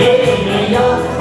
hands